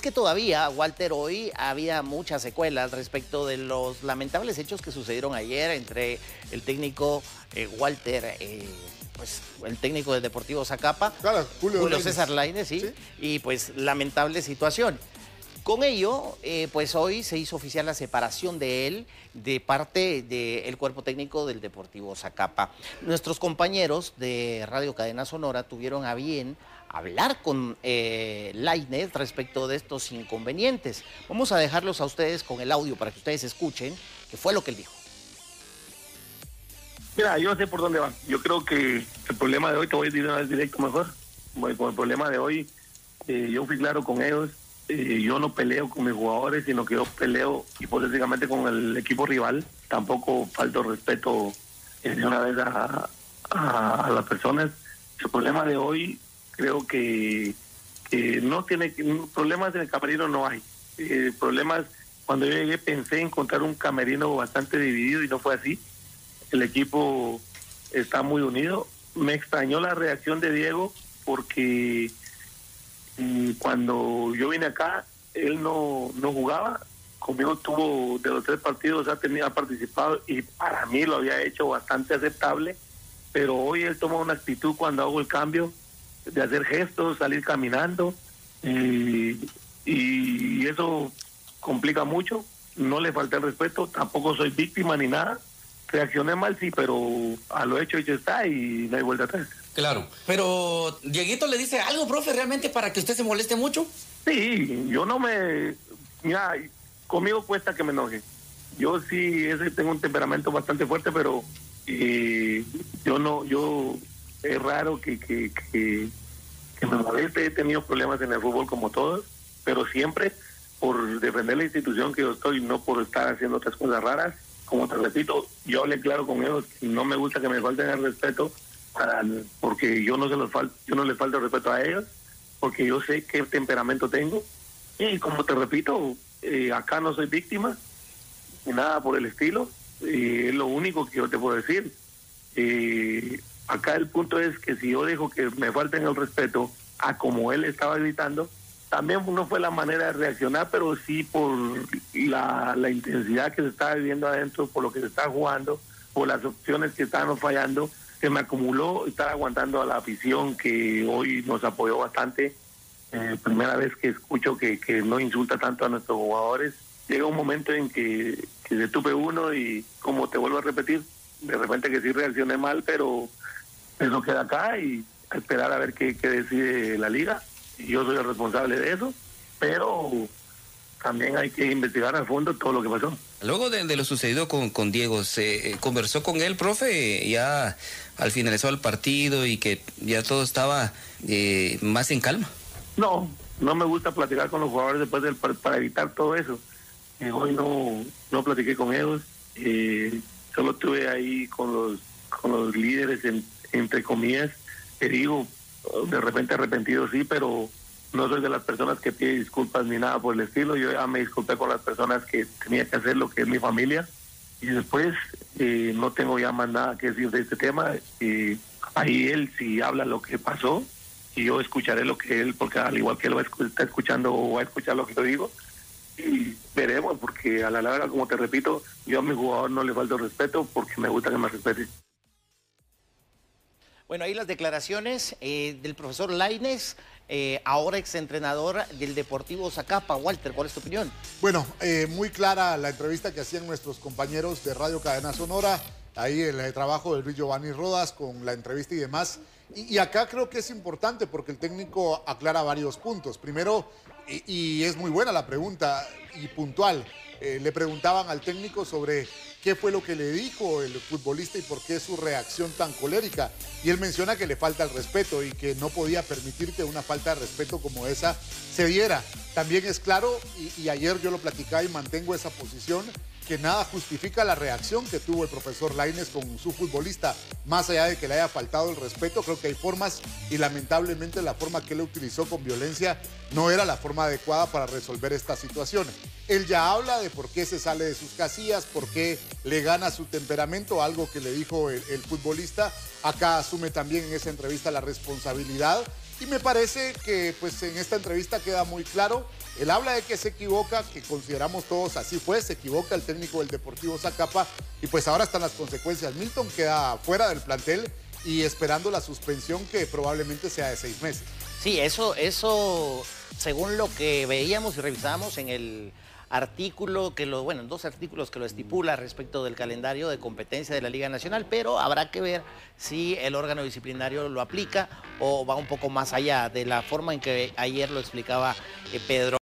Es que todavía, Walter, hoy había muchas secuelas respecto de los lamentables hechos que sucedieron ayer entre el técnico eh, Walter, eh, pues el técnico del Deportivo Zacapa, Julio, César Lainez, ¿sí? y pues lamentable situación. Con ello, eh, pues hoy se hizo oficial la separación de él de parte del cuerpo técnico del Deportivo Zacapa. Nuestros compañeros de Radio Cadena Sonora tuvieron a bien hablar con eh, respecto de estos inconvenientes. Vamos a dejarlos a ustedes con el audio para que ustedes escuchen qué fue lo que él dijo. Mira, yo sé por dónde van. Yo creo que el problema de hoy, te voy a decir una vez directo mejor. con el problema de hoy, eh, yo fui claro con ellos. Eh, yo no peleo con mis jugadores, sino que yo peleo hipotéticamente con el equipo rival. Tampoco falto respeto eh, de una vez a, a las personas. El problema de hoy creo que, no tiene problemas en el camerino no hay. Eh, problemas cuando yo llegué pensé encontrar un camerino bastante dividido y no fue así. El equipo está muy unido. Me extrañó la reacción de Diego porque mm, cuando yo vine acá él no, no jugaba. Conmigo tuvo de los tres partidos ha tenido ha participado y para mí lo había hecho bastante aceptable. Pero hoy él toma una actitud cuando hago el cambio de hacer gestos, salir caminando y, eso complica mucho. No le falta el respeto, tampoco soy víctima ni nada. Reaccioné mal, sí, pero a lo hecho hecho está y no hay vuelta atrás. Claro, pero Dieguito le dice algo, profe, realmente para que usted se moleste mucho. Sí, yo no me... Mira, conmigo cuesta que me enoje. Yo sí ese, tengo un temperamento bastante fuerte, pero eh, yo no, yo es raro que, me moleste. He tenido problemas en el fútbol como todos, pero siempre por defender la institución que yo estoy, no por estar haciendo otras cosas raras. Como te repito, yo hablé claro con ellos, no me gusta que me falten el respeto, porque yo no se los yo no les falto el respeto a ellos, porque yo sé qué temperamento tengo. Y como te repito, eh, acá no soy víctima, ni nada por el estilo. Eh, es lo único que yo te puedo decir. Eh, Acá el punto es que si yo dejo que me falten el respeto a como él estaba gritando, también no fue la manera de reaccionar, pero sí por la, intensidad que se estaba viviendo adentro, por lo que se estaba jugando, por las opciones que estaban fallando, se me acumuló estar aguantando a la afición que hoy nos apoyó bastante. Eh, primera vez que escucho que, no insulta tanto a nuestros jugadores. Llega un momento en que, que se uno y como te vuelvo a repetir, de repente que sí reaccioné mal, pero eso queda acá y esperar a ver qué, decide la liga. Yo soy el responsable de eso, pero también hay que investigar a fondo todo lo que pasó. Luego de, lo sucedido con, con, Diego, ¿se eh, conversó con él, profe, ya al finalizar el partido y que ya todo estaba eh, más en calma? No, no me gusta platicar con los jugadores después del para evitar todo eso. Eh, hoy no, no platiqué con ellos, solo estuve ahí con los, con los líderes en entre comillas, te digo, de repente arrepentido sí, pero no soy de las personas que pide disculpas ni nada por el estilo. Yo ya me disculpé con las personas que tenía que hacer lo que es mi familia. Y después eh, no tengo ya más nada que decir de este tema. y ahí él si habla lo que pasó y yo escucharé lo que él, porque al igual que él va a está escuchando o va a escuchar lo que yo digo. Y veremos, porque a la larga, como te repito, yo a mi jugador no le falto respeto porque me gusta que me respete. Bueno, ahí las declaraciones eh, del profesor Laines, eh, ahora exentrenador del Deportivo Zacapa. Walter, ¿cuál es tu opinión? Bueno, eh, muy clara la entrevista que hacían nuestros compañeros de Radio Cadena Sonora, ahí el, trabajo del Giovanni Rodas con la entrevista y demás. Y, acá creo que es importante porque el técnico aclara varios puntos. Primero, y, es muy buena la pregunta y puntual, le preguntaban al técnico sobre qué fue lo que le dijo el futbolista y por qué su reacción tan colérica. Y él menciona que le falta el respeto y que no podía permitir que una falta de respeto como esa se diera. También es claro, y, ayer yo lo platicaba y mantengo esa posición, que nada justifica la reacción que tuvo el profesor Laines con su futbolista. Más allá de que le haya faltado el respeto, creo que hay formas y lamentablemente la forma que él utilizó con violencia no era la forma adecuada para resolver esta situación. Él ya habla de por qué se sale de sus casillas, por qué le gana su temperamento, algo que le dijo el, el futbolista. Acá asume también en esa entrevista la responsabilidad Y me parece que pues en esta entrevista queda muy claro. Él habla de que se equivoca, que consideramos todos así fue, se equivoca el técnico del Deportivo Zacapa y pues ahora están las consecuencias. Milton queda fuera del plantel y esperando la suspensión que probablemente sea de seis meses. Sí, eso, eso, según lo que veíamos y revisábamos en el artículo que lo, bueno, en dos artículos que lo estipula respecto del calendario de competencia de la Liga Nacional, pero habrá que ver si el órgano disciplinario lo aplica o va un poco más allá de la forma en que ayer lo explicaba eh, Pedro.